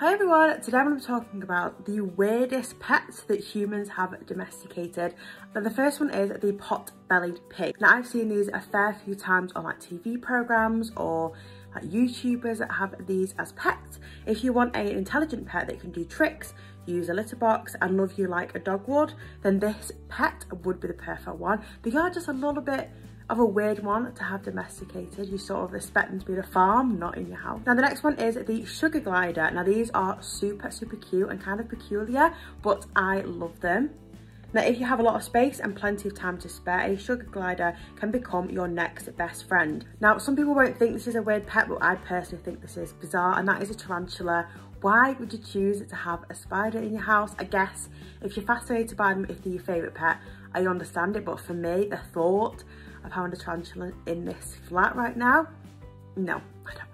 Hi everyone, today I'm going to be talking about the weirdest pets that humans have domesticated. Now the first one is the pot-bellied pig. Now I've seen these a fair few times on like TV programs or YouTubers that have these as pets. If you want an intelligent pet that can do tricks, use a litter box and love you like a dog would, then this pet would be the perfect one. They are just a little bit of a weird one to have domesticated. You sort of expect them to be in a farm, not in your house. Now the next one is the sugar glider. Now these are super, super cute and kind of peculiar, but I love them. Now, if you have a lot of space and plenty of time to spare, a sugar glider can become your next best friend. Now, some people won't think this is a weird pet, but I personally think this is bizarre, and that is a tarantula. Why would you choose to have a spider in your house? I guess if you're fascinated by them, if they're your favourite pet, I understand it, but for me, the thought of having a tarantula in this flat right now, no, I don't